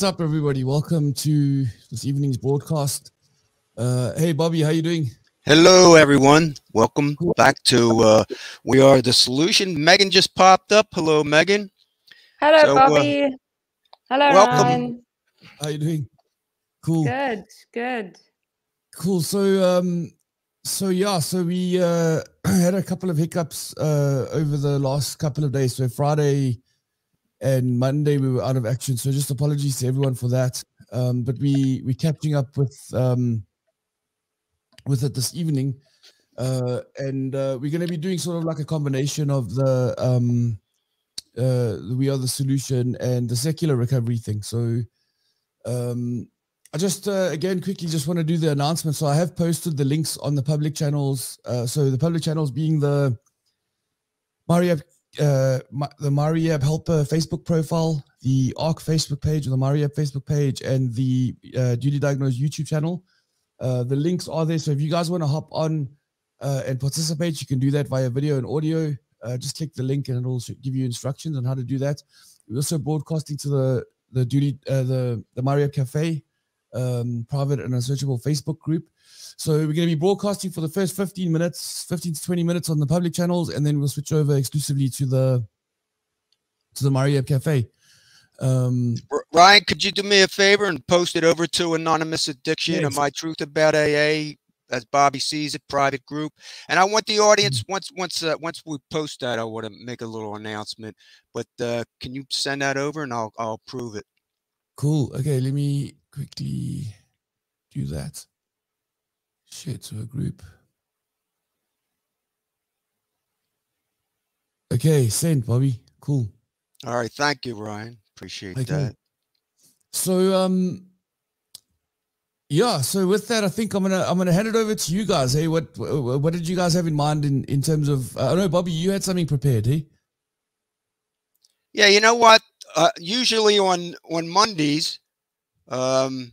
what's up, everybody? Welcome to this evening's broadcast. Uh, hey, Bobby, how you doing? Hello, everyone. Welcome back to uh, We Are the Solution. Megan just popped up. Hello, Megan. Hello, so, uh, Bobby. Uh, Hello, welcome. Ryan. How you doing? Cool. Good. Good. Cool. So, um, so yeah, so we uh, had a couple of hiccups uh, over the last couple of days. So Friday and Monday we were out of action. So just apologies to everyone for that. Um, but we we catching up with um, with it this evening, uh, and uh, we're going to be doing sort of like a combination of the um, uh, we are the solution and the secular recovery thing. So um, I just uh, again quickly just want to do the announcement. So I have posted the links on the public channels. Uh, so the public channels being the MyRehab uh, the MyRehab Helper Facebook profile, the ARC Facebook page, or the MyRehab Facebook page, and the uh, Dually Diagnosed YouTube channel. Uh, the links are there. So if you guys want to hop on uh, and participate, you can do that via video and audio. Uh, just click the link and it'll give you instructions on how to do that. We're also broadcasting to the the duty uh, the the MyRehab Cafe um, private and unsearchable Facebook group. So we're going to be broadcasting for the first 15 minutes, 15 to 20 minutes on the public channels, and then we'll switch over exclusively to the to the MyRehab Cafe. Um, Ryan, could you do me a favor and post it over to Anonymous Addiction yes. and My Truth About AA, as Bobby sees it, private group. And I want the audience mm-hmm. once once uh, once we post that, I want to make a little announcement. But uh, can you send that over and I'll I'll prove it. Cool. Okay, let me quickly do that. Share to a group. Okay, send Bobby. Cool. All right, thank you, Ryan. Appreciate okay. that. So um yeah, so with that, I think I'm gonna I'm gonna hand it over to you guys. Hey, what what did you guys have in mind in in terms of? Uh, I know, Bobby, you had something prepared, hey? Yeah, you know what? Uh, usually on on Mondays, um,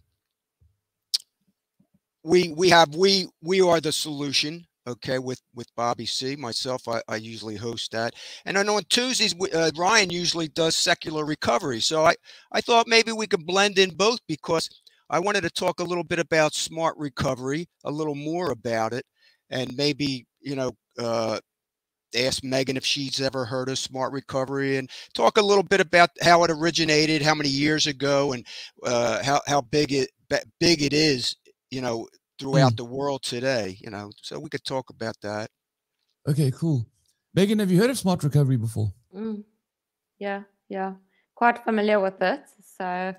we we have we we are the solution okay with with bobby c. Myself i, I usually host that. And then on tuesdays uh, ryan usually does secular recovery. So i i thought maybe we could blend in both because i wanted to talk a little bit about smart recovery a little more about it and maybe you know uh, ask Megan if she's ever heard of Smart Recovery and talk a little bit about how it originated, how many years ago, and uh, how how big it big it is, you know, throughout mm. the world today. You know, so we could talk about that. Okay, cool. Megan, have you heard of Smart Recovery before? Mm. Yeah, yeah, quite familiar with it. So,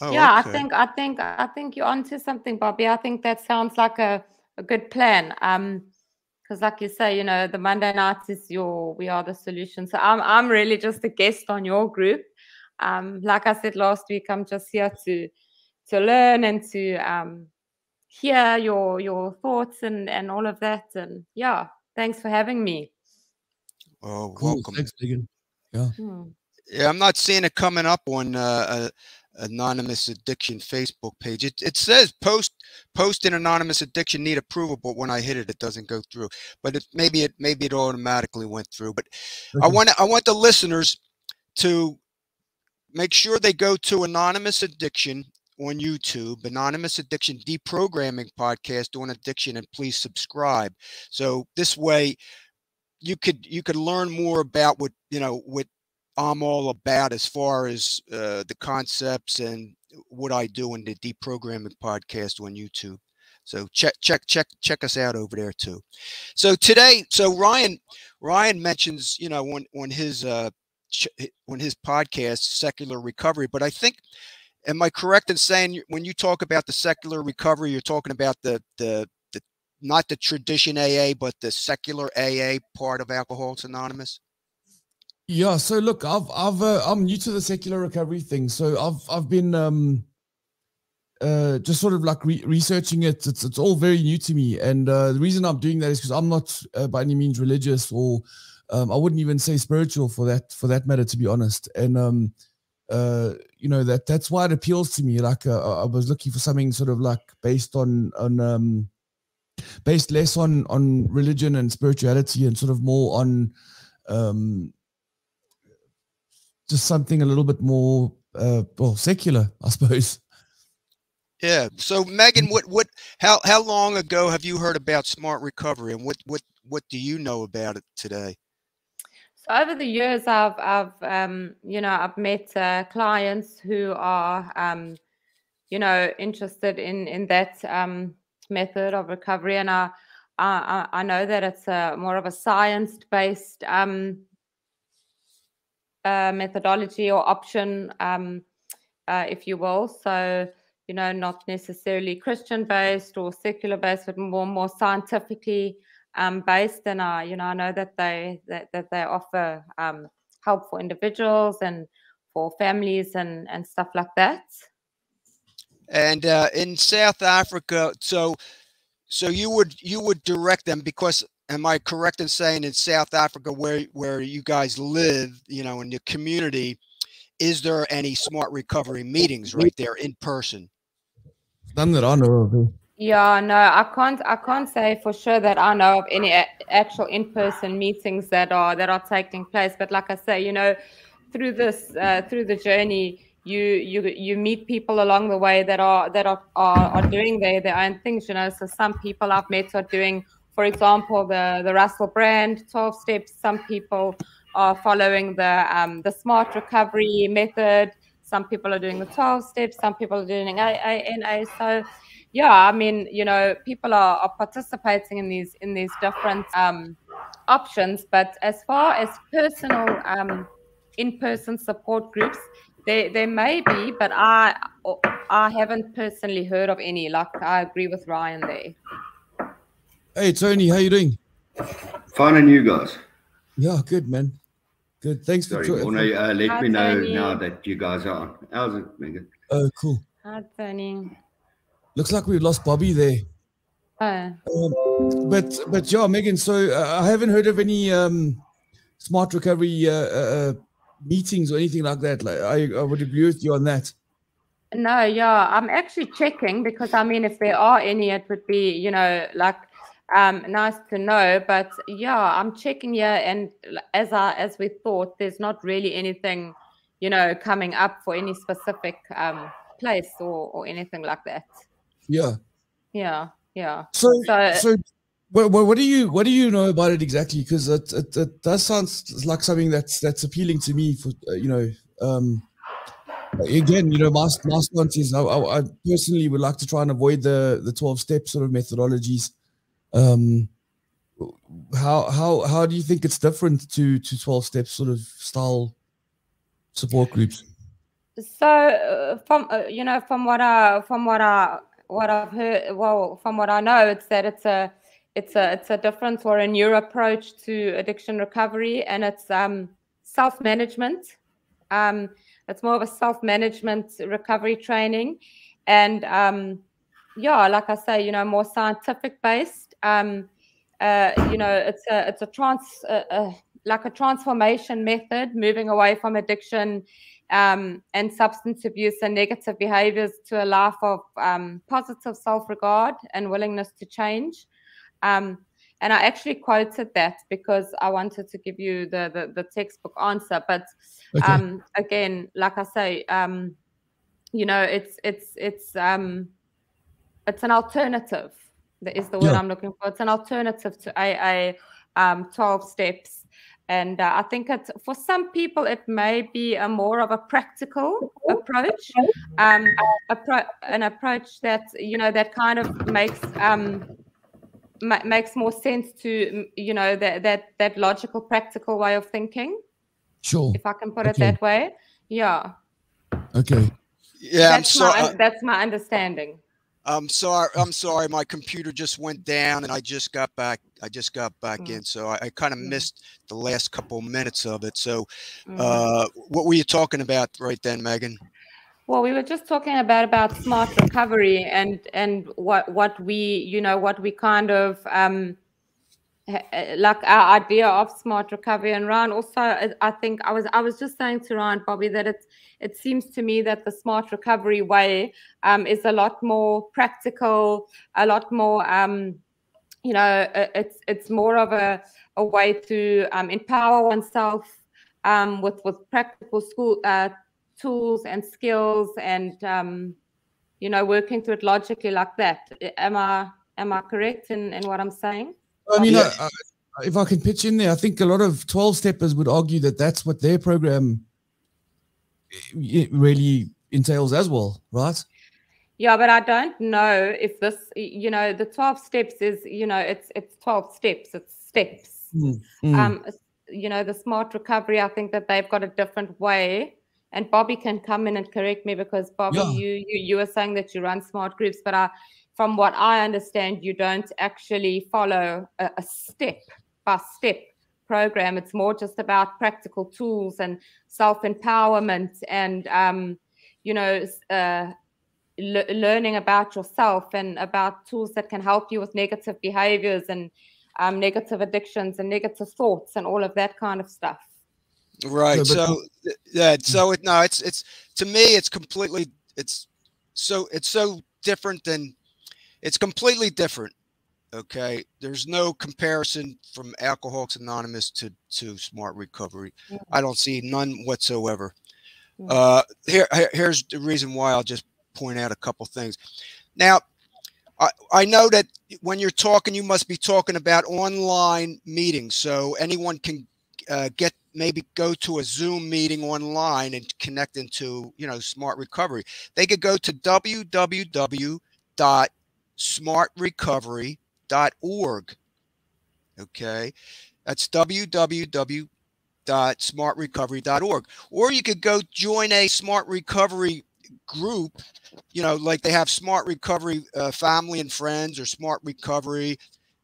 oh, yeah, okay. I think I think I think you're onto something, Bobby. I think that sounds like a a good plan. Um, because like you say you know the monday night is your we are the solution so i'm i'm really just a guest on your group um like i said last week i'm just here to to learn and to um hear your your thoughts and and all of that and yeah thanks for having me oh cool. welcome thanks Megan. yeah hmm. yeah i'm not seeing it coming up on uh, uh anonymous addiction facebook page it, it says post post an anonymous addiction need approval but when i hit it it doesn't go through but it maybe it maybe it automatically went through but okay. i want i want the listeners to make sure they go to anonymous addiction on youtube anonymous addiction deprogramming podcast on addiction and please subscribe so this way you could you could learn more about what you know what I'm all about as far as uh, the concepts and what I do in the deprogramming podcast on YouTube. So check check check check us out over there too. So today, so Ryan Ryan mentions you know on on his uh on his podcast secular recovery, but I think am I correct in saying when you talk about the secular recovery, you're talking about the the the not the tradition AA, but the secular AA part of Alcoholics Anonymous? Yeah, so look, I've I've uh, I'm new to the secular recovery thing, so I've I've been um uh just sort of like re- researching it. It's it's all very new to me, and uh, the reason I'm doing that is because I'm not uh, by any means religious, or um, I wouldn't even say spiritual for that for that matter, to be honest. And um uh you know that that's why it appeals to me. Like uh, I was looking for something sort of like based on on um based less on on religion and spirituality, and sort of more on um just something a little bit more uh, well, secular, I suppose. Yeah. So Megan, what what how how long ago have you heard about smart recovery and what what what do you know about it today? So over the years, I've I've um, you know I've met uh, clients who are um, you know interested in in that um, method of recovery, and I I, I know that it's a more of a science based um, uh, methodology or option, um, uh, if you will. So you know, not necessarily Christian based or secular based, but more more scientifically um, based. And I, you know, I know that they that, that they offer um, help for individuals and for families and and stuff like that. And uh, in South Africa, so so you would you would direct them because am I correct in saying in South Africa where where you guys live, you know, in the community, is there any smart recovery meetings right there in person? None that I know of. Yeah, no, I can't. I can't say for sure that I know of any actual in-person meetings that are that are taking place. But like I say, you know, through this uh, through the journey, you you you meet people along the way that are that are are, are doing their their own things. You know, so some people I've met are doing, for example, the the Russell Brand twelve steps. Some people are following the um, the smart recovery method some people are doing the 12 steps some people are doing AANA so yeah i mean you know people are, are participating in these in these different um, options but as far as personal um, in-person support groups there there may be but i i haven't personally heard of any like i agree with ryan there hey tony how you doing fine and you guys yeah good man Good. Thanks Sorry, for joining. Uh, let Hi, me know Tony. now that you guys are on. How's it, Megan? Oh, cool. Hi, Tony. Looks like we've lost Bobby there. Oh. Um, but but yeah, Megan. So uh, I haven't heard of any um, smart recovery uh, uh, uh, meetings or anything like that. Like I, I would agree with you on that. No, yeah, I'm actually checking because I mean, if there are any, it would be you know like um, nice to know. But yeah, I'm checking here, and as I as we thought, there's not really anything, you know, coming up for any specific um, place or or anything like that. Yeah. Yeah. Yeah. So so. so what, what, do you what do you know about it exactly? Because it, it, it does sound like something that's that's appealing to me. For uh, you know, um, again, you know, my my stance is I, I, personally would like to try and avoid the the twelve step sort of methodologies. Um, how how how do you think it's different to to 12 step sort of style support groups so uh, from uh, you know from what i from what i what i've heard well from what i know it's that it's a it's a it's a different or a new approach to addiction recovery and it's um self-management. Um it's more of a self-management recovery training. And um yeah like i say you know more scientific based. Um, uh, you know, it's a it's a trans uh, uh, like a transformation method, moving away from addiction um, and substance abuse and negative behaviors to a life of um, positive self-regard and willingness to change. Um, and I actually quoted that because I wanted to give you the the, the textbook answer. But okay. Um, again, like I say, um, you know, it's it's it's um, it's an alternative that is the word yeah. I'm looking for. It's an alternative to AA um, 12 steps. And uh, I think it's, for some people, it may be a more of a practical approach, um, appro- an approach that, you know, that kind of makes um, ma- makes more sense to, you know, that, that, that logical, practical way of thinking. Sure. If I can put okay. it that way. Yeah. Okay. Yeah, that's, my, uh, that's my understanding. I'm sorry. I'm sorry. My computer just went down, and I just got back. I just got back mm. in, so I, I kind of mm. missed the last couple minutes of it. So, mm. uh, what were you talking about right then, Megan? Well, we were just talking about about smart recovery and and what what we you know what we kind of um, like our idea of smart recovery and Ryan also I think I was I was just saying to Ryan Bobby that it's it seems to me that the smart recovery way um, is a lot more practical a lot more um, you know it's it's more of a, a way to um, empower oneself um, with with practical school uh, tools and skills and um, you know working through it logically like that. Am I am I correct in, in what I'm saying? I mean, yeah. uh, if I can pitch in there, I think a lot of 12 steppers would argue that that's what their program eh, really entails as well, right? Yeah, but I don't know if this, you know, the 12 steps is, you know, it's it's 12 steps, it's steps. Mm, mm. Um, you know, the smart recovery, I think that they've got a different way. And Bobby can come in and correct me because Bobby, yeah. you, you you were saying that you run smart groups, but I, from what I understand, you don't actually follow a, a step by step program. It's more just about practical tools and self empowerment and um, you know. Uh, learning about yourself and about tools that can help you with negative behaviors and um, negative addictions and negative thoughts and all of that kind of stuff. Right. so yeah. So it, no, it's it's to me, it's completely it's so it's so different than it's completely different. Okay. There's no comparison from Alcoholics Anonymous to to Smart Recovery. Yeah. I don't see none whatsoever. Yeah. Uh, here here's the reason why I'll just point out a couple things. Now, I, I know that when you're talking, you must be talking about online meetings. So anyone can uh, get maybe go to a Zoom meeting online and connect into you know Smart Recovery. They could go to www.smartrecovery.org. Okay, that's www.smartrecovery.org. Or you could go join a Smart Recovery group, you know, like they have smart recovery uh, family and friends or smart recovery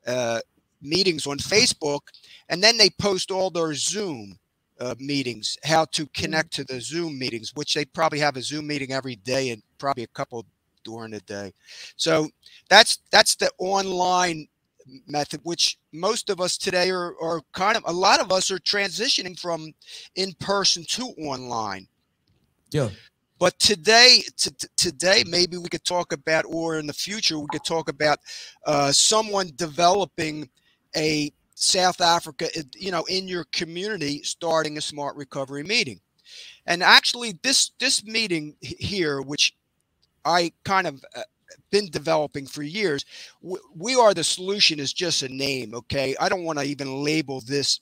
uh, meetings on Facebook, and then they post all their Zoom uh, meetings, how to connect to the Zoom meetings, which they probably have a Zoom meeting every day and probably a couple during the day. So that's that's the online method, which most of us today are, are kind of a lot of us are transitioning from in person to online. Yeah. But today, today, maybe we could talk about, or in the future, we could talk about uh, someone developing a South Africa, you know, in your community, starting a smart recovery meeting. And actually, this this meeting here, which I kind of uh, been developing for years, we are the solution is just a name. Okay, I don't want to even label this.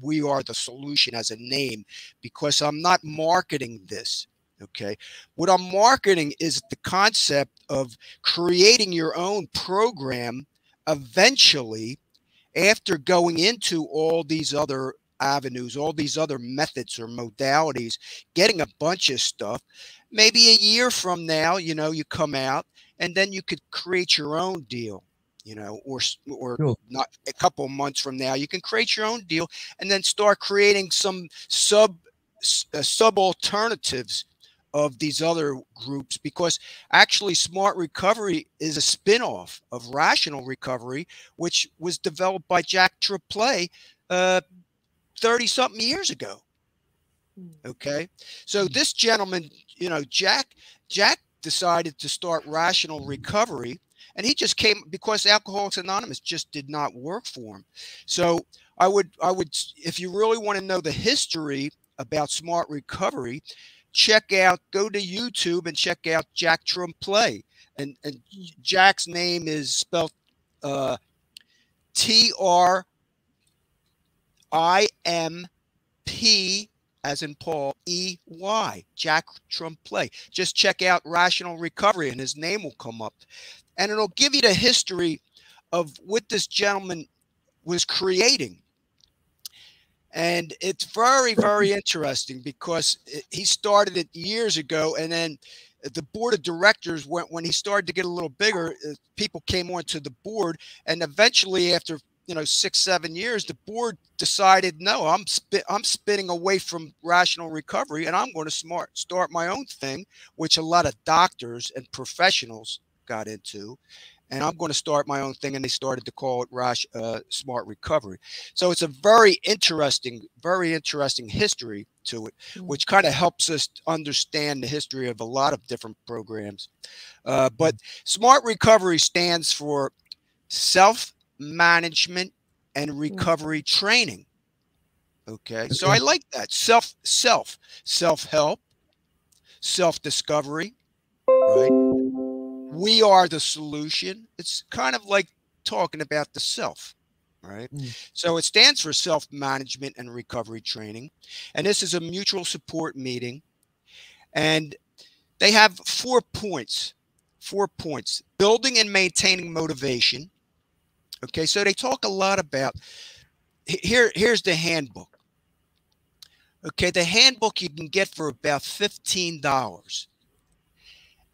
We are the solution as a name because I'm not marketing this. Okay. What I'm marketing is the concept of creating your own program eventually after going into all these other avenues, all these other methods or modalities, getting a bunch of stuff. Maybe a year from now, you know, you come out and then you could create your own deal you know, or or cool. not a couple months from now, you can create your own deal and then start creating some sub uh, sub alternatives of these other groups because actually smart recovery is a spin-off of rational recovery which was developed by jack trimpey uh, 30 something years ago hmm. okay so hmm. this gentleman you know jack jack decided to start rational recovery and he just came because alcoholics anonymous just did not work for him so i would i would if you really want to know the history about smart recovery check out, go to YouTube and check out Jack Trimpey. And, and Jack's name is spelled uh, T R I M P as in Paul E Y, Jack Trimpey. Just check out Rational Recovery and his name will come up. And it'll give you the history of what this gentleman was creating. And it's very, very interesting because he started it years ago. And then the board of directors, when, when he started to get a little bigger, uh, people came onto the board. And eventually, after you know six seven years the board decided no i'm spit i'm spinning away from rational recovery and i'm going to smart start my own thing which a lot of doctors and professionals got into and I'm going to start my own thing. And they started to call it Rash uh, Smart Recovery. So it's a very interesting, very interesting history to it, mm-hmm. which kind of helps us understand the history of a lot of different programs. Uh, but Smart Recovery stands for self management and mm. recovery training. Okay. So I like that self, self, self help, self discovery, right? We are the solution. It's kind of like talking about the self, right? Mm. So it stands for self management and recovery training. And this is a mutual support meeting. And they have four points. Four points building and maintaining motivation. Okay, so they talk a lot about here. Here's the handbook. Okay, the handbook you can get for about fifteen dollars,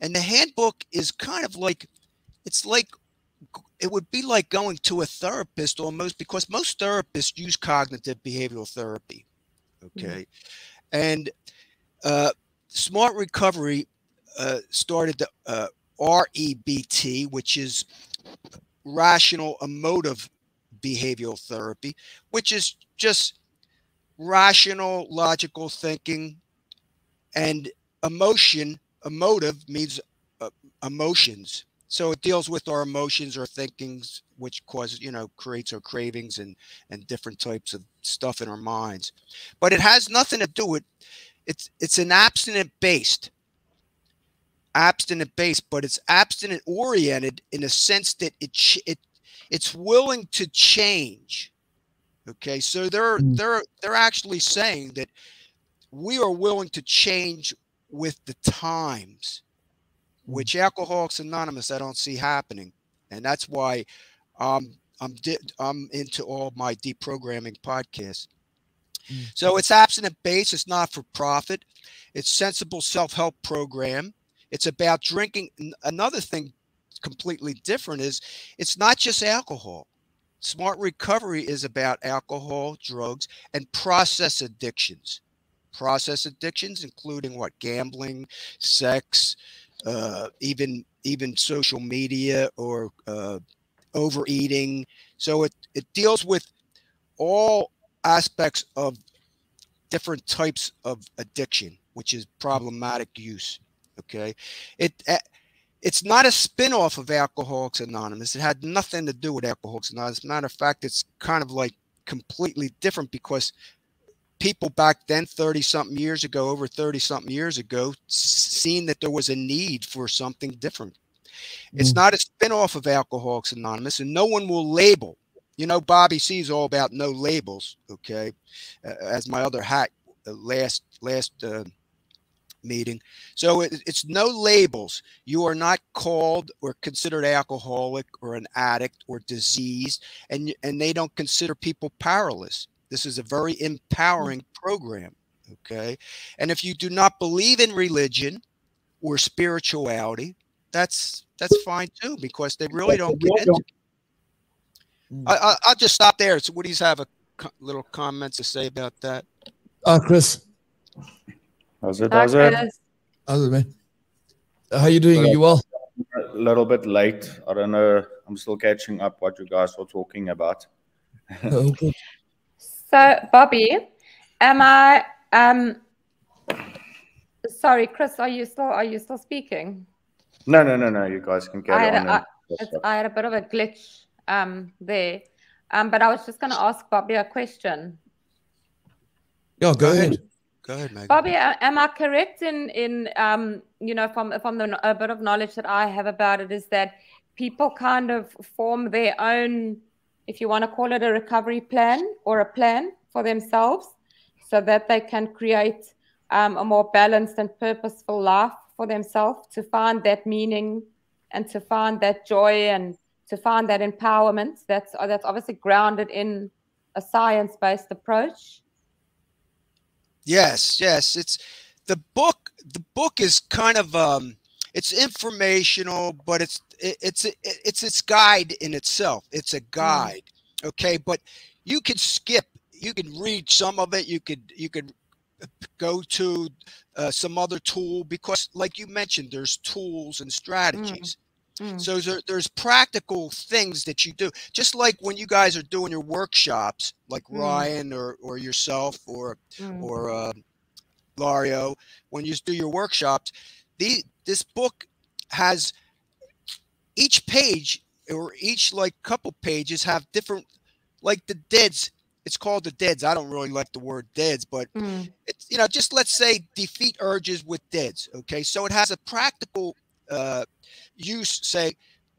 and the handbook is kind of like it's like it would be like going to a therapist almost because most therapists use cognitive behavioral therapy. Mm-hmm. Okay. Mm-hmm. And uh, Smart Recovery uh, started the uh, REBT, which is rational emotive behavioral therapy, which is just rational, logical thinking and emotion. Emotive means uh, emotions so it deals with our emotions or thinkings which causes you know creates our cravings and and different types of stuff in our minds but it has nothing to do with it's it's an abstinent based abstinent based but it's abstinent oriented in a sense that it it it's willing to change okay so they're mm. they're they're actually saying that we are willing to change with the times Mm. which Alcoholics Anonymous I don't see happening, and that's why um, I'm I'm into all my deprogramming podcasts. Mm. So it's abstinent base. It's not for profit. It's sensible self help program. It's about drinking. Another thing completely different is it's not just alcohol. Smart recovery is about alcohol, drugs, and process addictions. Process addictions, including what gambling, sex, uh, even even social media or uh, overeating. So it it deals with all aspects of different types of addiction, which is problematic use. Okay, it. It's not a spin-off of Alcoholics Anonymous. It had nothing to do with Alcoholics Anonymous. As a matter of fact, it's kind of like completely different because people back then 30 something years ago over 30 something years ago seen that there was a need for something different it's mm. not a spin-off of alcoholics anonymous and no one will label you know bobby c is all about no labels okay uh, as my other hat uh, last last uh, meeting so it, it's no labels you are not called or considered alcoholic or an addict or diseased and and they don't consider people powerless this is a very mm. empowering program. Okay. And if you do not believe in religion or spirituality, that's that's fine too, because they really don't get into it. Mm. I, will just stop there. So, what do you have a co- little comments to say about that? Uh, Chris. How's it? How's it? How's it, man? How are you doing? Are you well? A little bit late. I don't know. I'm still catching up what you guys were talking about. okay. So, Bobby, am I? Um, sorry, Chris, are you still are you still speaking? No, no, no, no. You guys can carry I on. A, I, I had a bit of a glitch um, there, um, but I was just going to ask Bobby a question. Yeah, go ahead. Go ahead. Bobby, am I correct in in um, you know from from the a bit of knowledge that I have about it is that people kind of form their own if you want to call it a recovery plan or a plan for themselves so that they can create um, a more balanced and purposeful life for themselves to find that meaning and to find that joy and to find that empowerment that's that's obviously grounded in a science-based approach yes yes it's the book the book is kind of um it's informational but it's it, it's it's its guide in itself. It's a mm. guide, mm. okay. But you could skip. You could read some of it. You could you could go to uh, some other tool because, like you mentioned, there's tools and strategies. Mm. Mm. So there, there's practical things that you do, just like when you guys are doing your workshops, like mm. Ryan or or yourself or mm. or uh, Lario. When you do your workshops, the this book has each page or each like couple pages have different like the deads it's called the deads. I don't really like the word deads, but mm. it's you know just let's say defeat urges with deads. Okay, so it has a practical uh, use. Say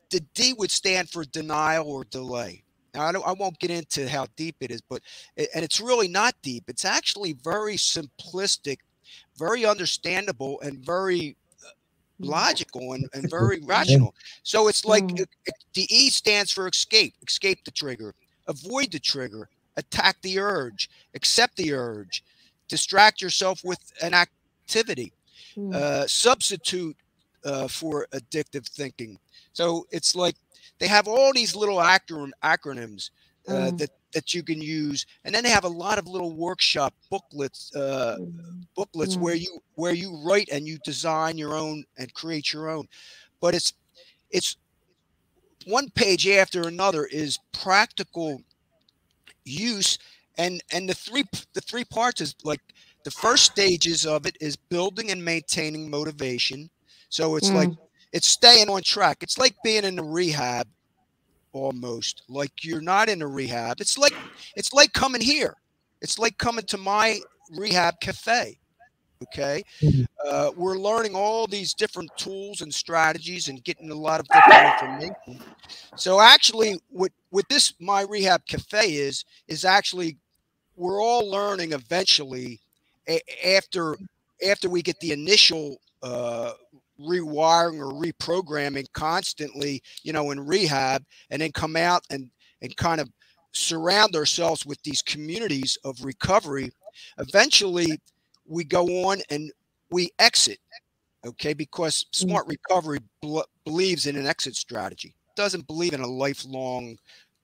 the D would stand for denial or delay. Now I, don't, I won't get into how deep it is, but and it's really not deep. It's actually very simplistic, very understandable, and very uh, mm. logical and, and very rational. So it's like mm. the E stands for escape, escape the trigger, avoid the trigger, attack the urge, accept the urge, distract yourself with an activity, mm. uh, substitute uh, for addictive thinking. So it's like they have all these little acron- acronyms uh, mm. that that you can use, and then they have a lot of little workshop booklets, uh, mm. booklets mm. where you where you write and you design your own and create your own. But it's it's one page after another is practical use and and the three the three parts is like the first stages of it is building and maintaining motivation so it's mm. like it's staying on track it's like being in a rehab almost like you're not in a rehab it's like it's like coming here it's like coming to my rehab cafe Okay. Mm-hmm. Uh, we're learning all these different tools and strategies and getting a lot of different information. So actually, what what this my rehab cafe is is actually we're all learning eventually after after we get the initial uh, rewiring or reprogramming constantly, you know, in rehab, and then come out and and kind of surround ourselves with these communities of recovery. Eventually, we go on and we exit okay because mm. smart recovery believes in an exit strategy doesn't believe in a lifelong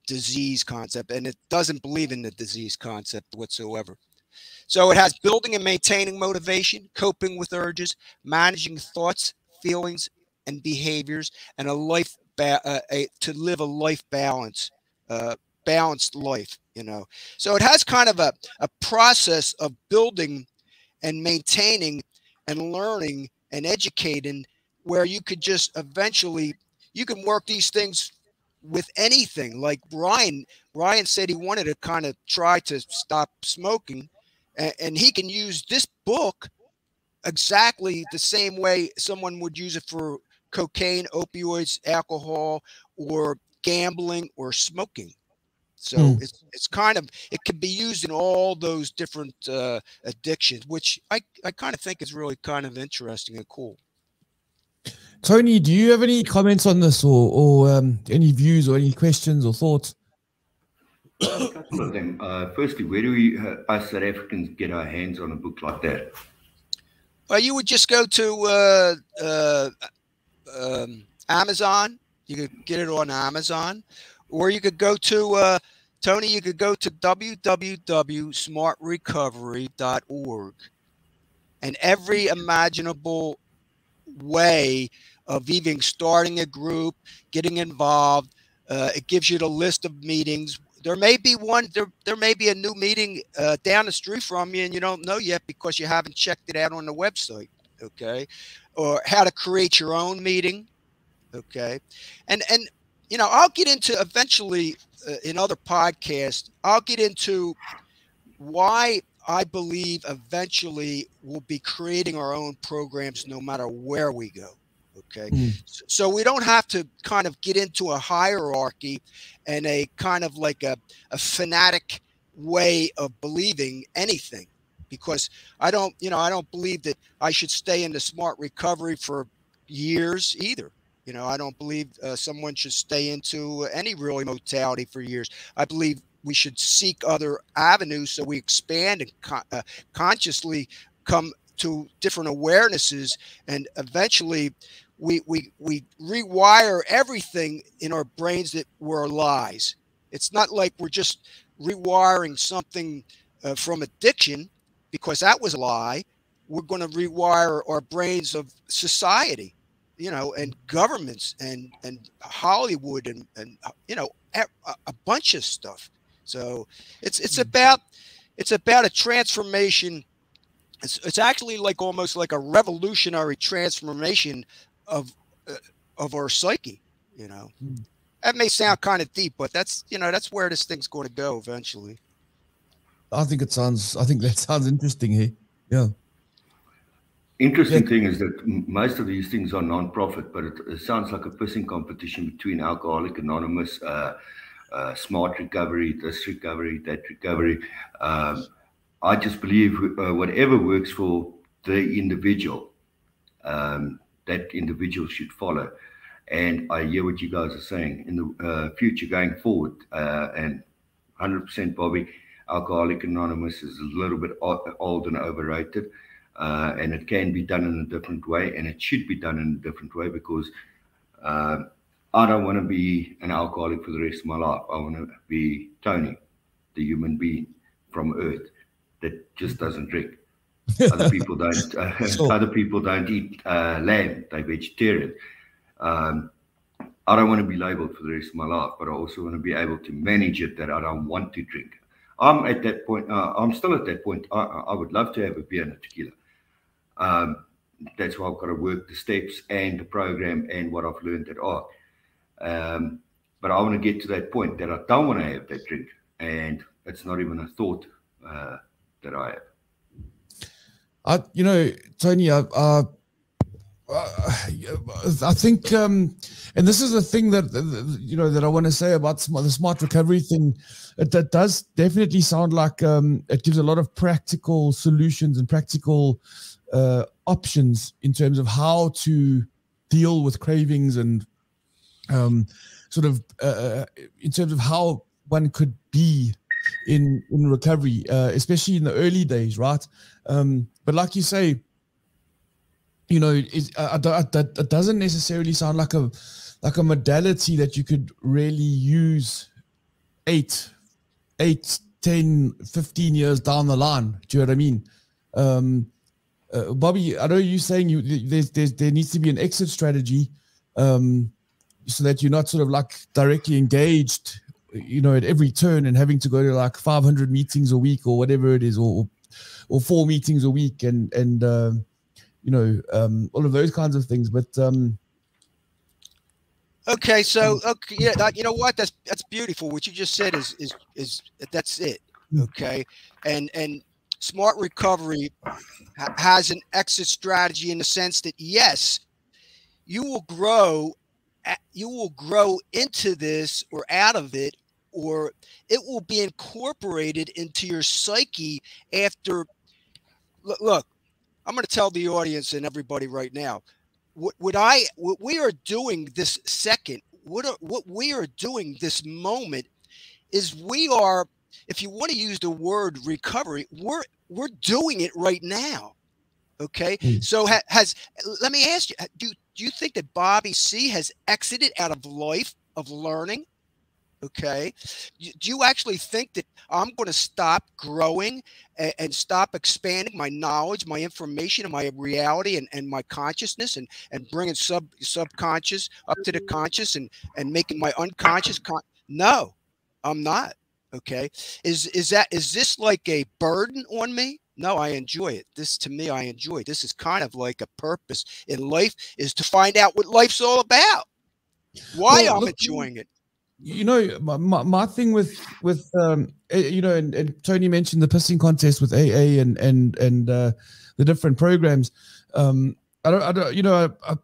disease concept and it doesn't believe in the disease concept whatsoever so it has building and maintaining motivation coping with urges managing thoughts feelings and behaviors and a life ba- uh, a, to live a life balance uh, balanced life you know. So it has kind of a, a process of building and maintaining and learning and educating where you could just eventually you can work these things with anything. Like ryan ryan said he wanted to kind of try to stop smoking and, and he can use this book exactly the same way someone would use it for cocaine opioids alcohol or gambling or smoking so mm. it's it's kind of it can be used in all those different uh, addictions, which I I kind of think is really kind of interesting and cool. Tony, do you have any comments on this, or or um, any views, or any questions or thoughts? A couple of them. Uh, firstly, where do we, uh, us South Africans get our hands on a book like that? Well, you would just go to uh, uh, um, Amazon. You could get it on Amazon, or you could go to uh, Tony. You could go to www.smartrecovery.org, and every imaginable way of even starting a group, getting involved. Uh, it gives you the list of meetings. There may be one. There, there may be a new meeting uh, down the street from you, and you don't know yet because you haven't checked it out on the website. Okay, or how to create your own meeting. Okay, and and you know, I'll get into eventually uh, in other podcasts, I'll get into why I believe eventually we'll be creating our own programs no matter where we go. Okay. Mm. So we don't have to kind of get into a hierarchy and a kind of like a, a fanatic way of believing anything because I don't, you know, I don't believe that I should stay in the smart recovery for years either. You know, I don't believe uh, someone should stay into any really mortality for years. I believe we should seek other avenues so we expand and con- uh, consciously come to different awarenesses and eventually we, we we rewire everything in our brains that were lies it's not like we're just rewiring something uh, from addiction because that was a lie we're going to rewire our brains of society you know, and governments and and Hollywood and and you know a, a bunch of stuff. So it's it's hmm. about it's about a transformation. It's, it's actually like almost like a revolutionary transformation of uh, of our psyche. You know, hmm. that may sound kind of deep, but that's you know that's where this thing's going to go eventually. I think it sounds. I think that sounds interesting here. Yeah. Interesting yeah. thing is that most of these things are non-profit, but it, it, sounds like a pissing competition between Alcoholic Anonymous, uh, uh, Smart Recovery, this recovery, that recovery. Um, I just believe uh, whatever works for the individual, um, that individual should follow. And I hear what you guys are saying in the uh, future going forward. Uh, and 100% Bobby, Alcoholic Anonymous is a little bit old and overrated. Uh, and it can be done in a different way, and it should be done in a different way because uh, I don't want to be an alcoholic for the rest of my life. I want to be Tony, the human being from Earth that just doesn't drink. Other people don't. Uh, sure. Other people don't eat uh, lamb; they're vegetarian. Um, I don't want to be labeled for the rest of my life, but I also want to be able to manage it that I don't want to drink. I'm at that point. Uh, I'm still at that point. I, I, would love to have a beer and a tequila. Um, that's why I've got to work the steps and the program and what I've learned at ARC. Um, but I want to get to that point that I don't want to have that drink, and it's not even a thought uh, that I have. I, you know, Tony, I, I think, um, and this is the thing that you know that I want to say about the smart recovery thing. It, that does definitely sound like um, it gives a lot of practical solutions and practical uh, options in terms of how to deal with cravings and um, sort of uh, uh in terms of how one could be in in recovery, uh, especially in the early days, right? Um, but like you say, you know, it, it doesn't necessarily sound like a like a modality that you could really use eight, eight, 10, 15 years down the line. Do you know what I mean? Um, uh, Bobby, I know you're saying you there's, there's there needs to be an exit strategy, um, so that you're not sort of like directly engaged you know, at every turn and having to go to like 500 meetings a week or whatever it is, or or four meetings a week, and and uh, you know, um, all of those kinds of things. But um, okay, so um, okay, yeah, that, you know what? That's that's beautiful. What you just said is is is that's it. Hmm. Okay, and and smart recovery ha- has an exit strategy in the sense that yes, you will grow you will grow into this or out of it or it will be incorporated into your psyche after look, look i'm going to tell the audience and everybody right now what, what i what we are doing this second what are, what we are doing this moment is we are if you want to use the word recovery we're we're doing it right now okay mm. so ha, has let me ask you do do you think that Bobby C has exited out of life of learning? Okay. Do you actually think that I'm going to stop growing and, and, stop expanding my knowledge, my information, and my reality and, and my consciousness and, and bringing sub subconscious up to the conscious and, and making my unconscious? Con- no, I'm not. Okay. Is, is that, is this like a burden on me? no i enjoy it this to me i enjoy this is kind of like a purpose in life is to find out what life's all about why well, i'm look, enjoying it you know my, my thing with with um eh, you know and, and, tony mentioned the pissing contest with aa and and and uh the different programs um i don't i don't you know I, I,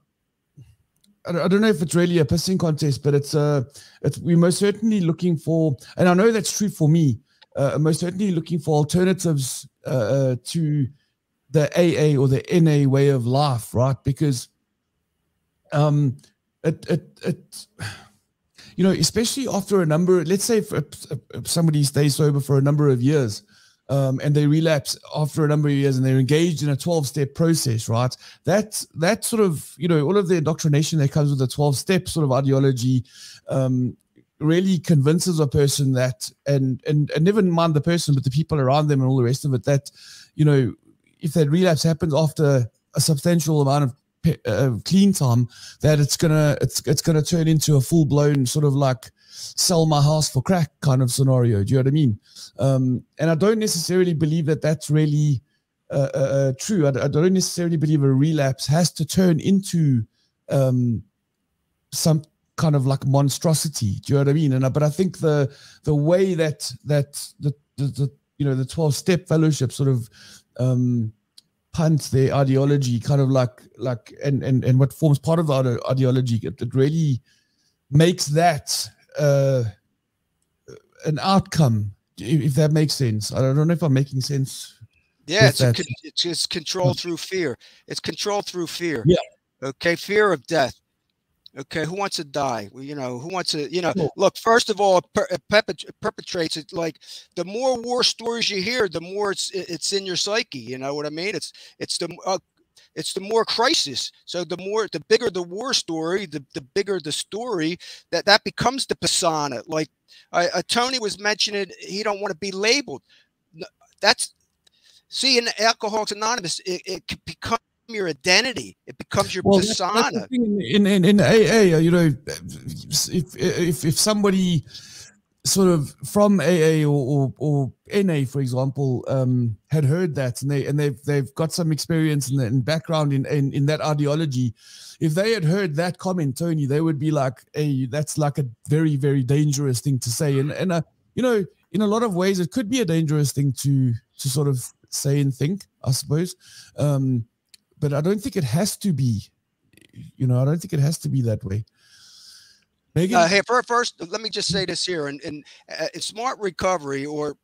I don't know if it's really a pissing contest, but it's uh, it's we're most certainly looking for, and I know that's true for me uh, most certainly looking for alternatives uh, uh to the AA or the NA way of life, right? Because um, it it it you know, especially after a number, let's say somebody stays sober for a number of years, um, and they relapse after a number of years and they're engaged in a 12 step process, right? That that sort of, you know, all of the indoctrination that comes with the 12 step sort of ideology um, really convinces a person that and, and and never mind the person but the people around them and all the rest of it that you know if that relapse happens after a substantial amount of uh, clean time that it's gonna it's it's gonna turn into a full blown sort of like sell my house for crack kind of scenario do you know what i mean um, and i don't necessarily believe that that's really uh, uh, uh true I, I, don't necessarily believe a relapse has to turn into um, some kind of like monstrosity. Do you know what I mean? And uh, but I think the the way that that the the, you know the 12 step fellowship sort of um punts their ideology kind of like like and and and what forms part of the ideology. It, it really makes that uh an outcome if that makes sense. I don't know if i'm making sense yeah it's, a, it's, it's control through fear. It's control through fear. Yeah. Okay fear of death Okay, who wants to die? Well, you know, who wants to, you know, look, first of all, it perpetrates it like the more war stories you hear, the more it's it's in your psyche. You know what I mean? It's it's the uh, it's the more crisis. So the more the bigger the war story, the, the bigger the story that that becomes the persona. Like uh, uh, Tony was mentioning, he don't want to be labeled. That's see in Alcoholics Anonymous, it, it become your identity. It becomes your well, persona. in, in, in in AA, you know, if if if somebody sort of from AA or, or, or NA, for example, um, had heard that and they and they've they've got some experience and in, background in, in in that ideology. If they had heard that comment, Tony, they would be like, "Hey, that's like a very very dangerous thing to say." And and uh, you know, in a lot of ways, it could be a dangerous thing to to sort of say and think, I suppose. Um, but I don't think it has to be. You know, I don't think it has to be that way. Megan? Uh, hey, first, let me just say this here, and in, uh, smart recovery or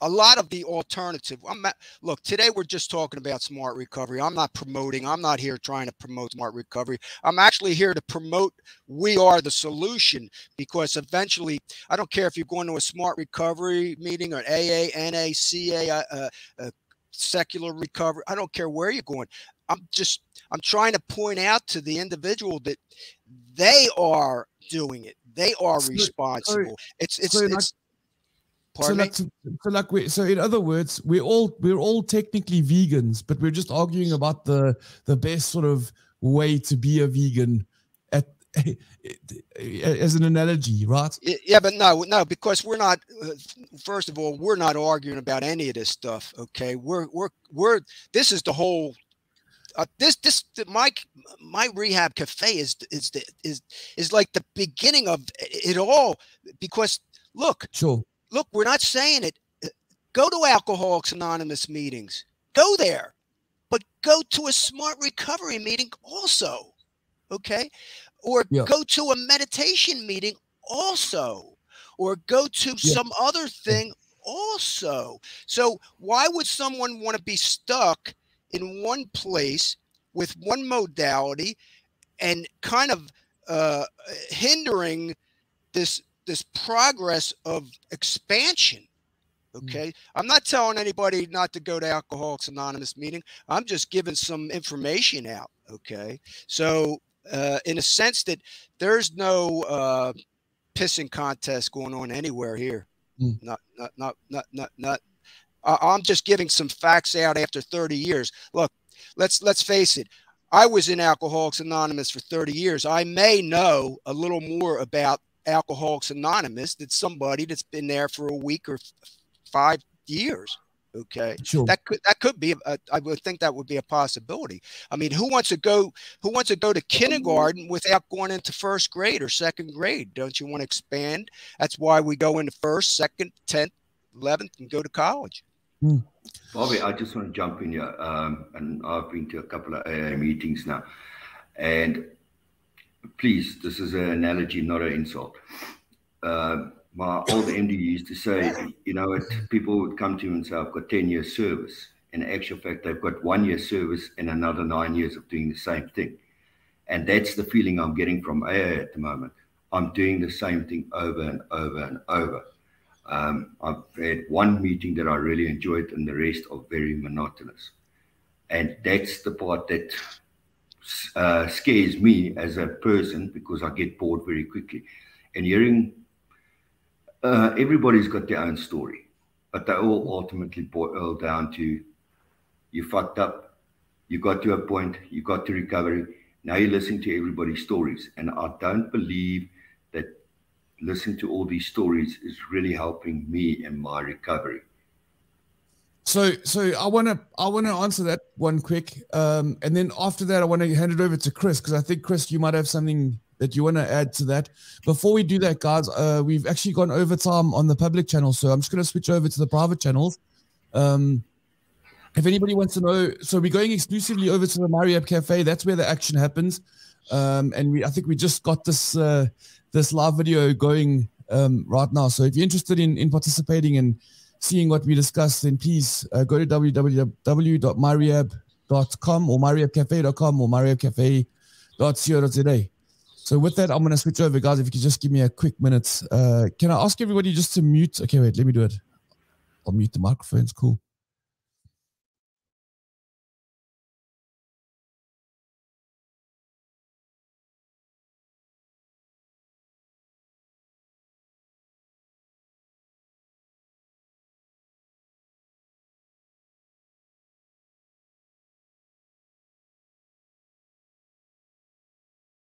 a lot of the alternative i'm not, look today we're just talking about smart recovery i'm not promoting i'm not here trying to promote smart recovery i'm actually here to promote we are the solution because eventually i don't care if you're going to a smart recovery meeting or aa na ca uh, uh, uh, secular recovery i don't care where you're going I'm just I'm trying to point out to the individual that they are doing it. They are responsible. it's it's, so it's so like, so like we so in other words, we're all we're all technically vegans, but we're just arguing about the the best sort of way to be a vegan at as an analogy, right? Yeah, but no, no, because we're not. Uh, first of all, we're not arguing about any of this stuff. Okay, we're we're we're. This is the whole uh, this this my my rehab cafe is is the, is is like the beginning of it all because look sure. look we're not saying it. Uh, go to alcoholics anonymous meetings. Go there but go to a smart recovery meeting also okay? Or yeah. go to a meditation meeting also or go to yeah. some other thing also. So why would someone want to be stuck in one place with one modality and kind of uh, hindering this this progress of expansion mm. okay i'm not telling anybody not to go to alcoholics anonymous meeting i'm just giving some information out okay so uh, in a sense that there's no uh, pissing contest going on anywhere here mm. not not not not not not Uh, I'm just giving some facts out after 30 years. Look, let's let's face it. I was in Alcoholics Anonymous for 30 years. I may know a little more about Alcoholics Anonymous than somebody that's been there for a week or five years. Okay, sure. that could that could be. A, I would think that would be a possibility. I mean, who wants to go? Who wants to go to kindergarten without going into first grade or second grade? Don't you want to expand? That's why we go into first, second, tenth, eleventh, and go to college. Mm. Bobby, I just want to jump in here. Um, and I've been to a couple of AA meetings now. And please, this is an analogy, not an insult. Uh, my old MD used to say, you know, people would come to me and say, I've got 10 years service. In actual fact, they've got one year service and another nine years of doing the same thing. And that's the feeling I'm getting from AA at the moment. I'm doing the same thing over and over and over. Um, I've had one meeting that I really enjoyed, and the rest are very monotonous. And that's the part that uh, scares me as a person because I get bored very quickly. And hearing uh, everybody's got their own story, but they all ultimately boil down to you fucked up, you got to a point, you got to recovery. Now you're listening to everybody's stories. And I don't believe listening to all these stories is really helping me in my recovery. So, so I want to I want to answer that one quick, um, and then after that, I want to hand it over to Chris because I think Chris, you might have something that you want to add to that. Before we do that, guys, uh, we've actually gone over time on the public channel, so I'm just going to switch over to the private channels. Um, if anybody wants to know, so we're going exclusively over to the MyRehab Cafe. That's where the action happens. Um, and we, I think we just got this uh, this live video going um, right now. So if you're interested in in participating and seeing what we discussed, then please uh, go to www.myrehab.com or myrehabcafe.com or myrehabcafe.co.za. So with that, I'm going to switch over, guys. If you could just give me a quick minute. Uh, can I ask everybody just to mute? Okay, wait, let me do it. I'll mute the microphones. Cool.